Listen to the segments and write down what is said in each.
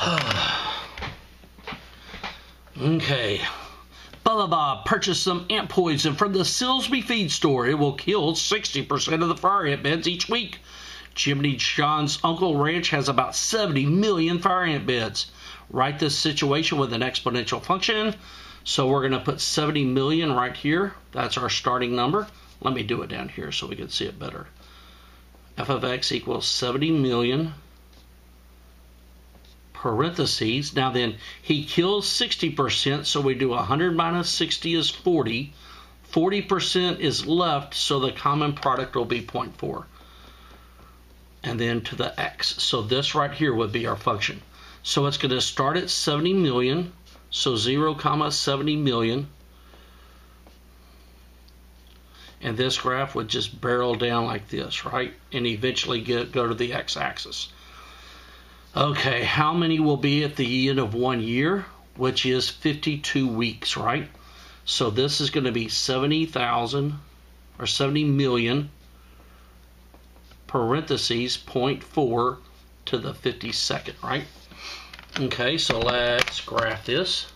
okay. Bubba purchased some ant poison from the Silsby feed store. It will kill 60% of the fire ant beds each week. Jiminy John's Uncle Ranch has about 70 million fire ant beds. Write this situation with an exponential function. So we're going to put 70 million right here. That's our starting number. Let me do it down here so we can see it better. f of x equals 70 million parentheses. Now then, he kills 60%, so we do 100 minus 60 is 40. 40% is left, so the common product will be 0.4. And then to the x. So this right here would be our function. So it's going to start at 70 million. So 0 comma 70 million. And this graph would just barrel down like this, right? And eventually get go to the x-axis. Okay, how many will be at the end of one year, which is 52 weeks, right? So this is going to be 70,000 or 70 million parentheses 0.4 to the 52nd, right? Okay, so let's graph this.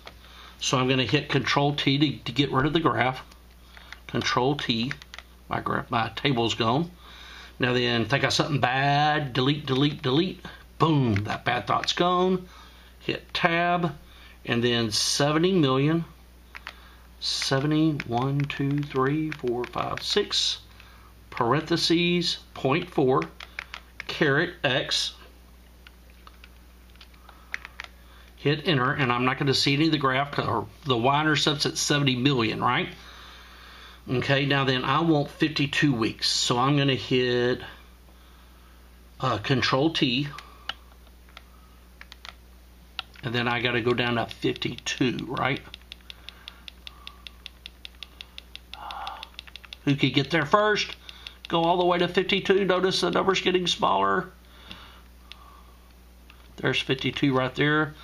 So I'm going to hit Control T to, to get rid of the graph. Control T. My graph, my table's gone. Now then, think of something bad. Delete, delete, delete. Boom, that bad thought's gone. Hit tab, and then 70 million. 70, 1, 2, 3, 4, 5, 6, parentheses, 0.4, caret x. Hit enter, and I'm not going to see any of the graph, or the y-intercept's at 70 million, right? Okay, now then I want 52 weeks, so I'm going to hit uh, Control T, and then I got to go down to 52, right? Who could get there first? Go all the way to 52. Notice the number's getting smaller. There's 52 right there.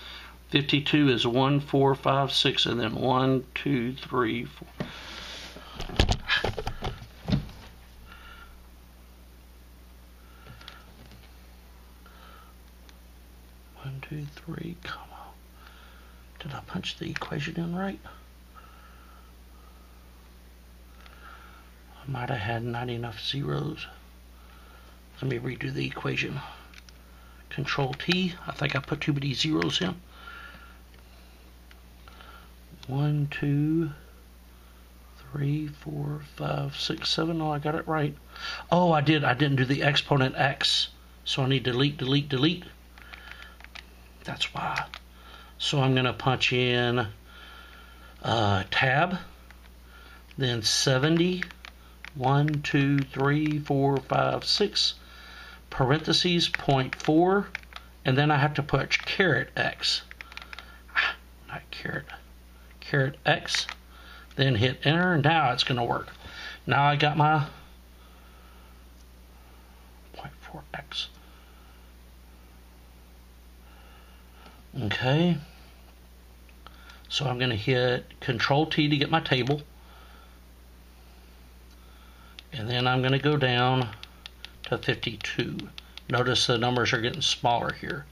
52 is 1, 4, 5, 6, and then 1, 2, 3, 4. One, two, three, come on. Did I punch the equation in right? I might have had not enough zeros. Let me redo the equation. Control T. I think I put too many zeros in. One, two, three, four, five, six, seven. Oh, I got it right. Oh, I did. I didn't do the exponent x. So I need delete, delete, delete. That's why. So I'm going to punch in uh, tab, then 70, 1, 2, 3, 4, 5, 6, parentheses, 0.4, and then I have to punch caret x. Ah, not caret, caret x. Then hit enter, and now it's going to work. Now I got my Okay. So I'm going to hit Control T to get my table. And then I'm going to go down to 52. Notice the numbers are getting smaller here.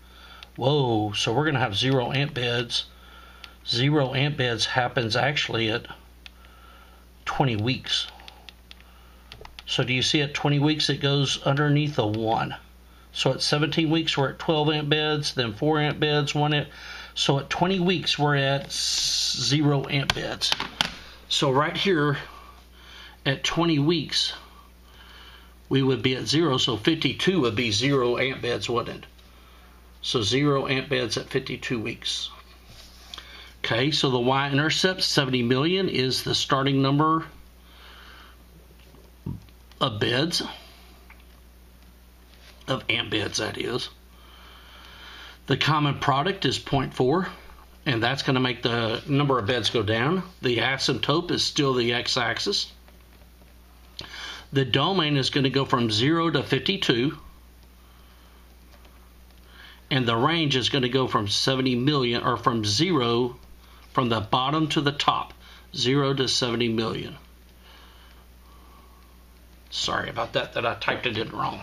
Whoa, so we're going to have zero ant beds. Zero ant beds happens actually at 20 weeks. So do you see at 20 weeks it goes underneath a 1. So at 17 weeks, we're at 12 amp beds, then 4 amp beds, 1 ant. So at 20 weeks, we're at 0 amp beds. So right here, at 20 weeks, we would be at 0. So 52 would be 0 amp beds, wouldn't it? So 0 amp beds at 52 weeks. Okay, so the y-intercept, 70 million, is the starting number of beds of ant beds, that is. The common product is 0.4, and that's going to make the number of beds go down. The asymptote is still the x-axis. The domain is going to go from 0 to 52, and the range is going to go from 70 million, or from 0, from the bottom to the top, 0 to 70 million. Sorry about that, that I typed it in wrong.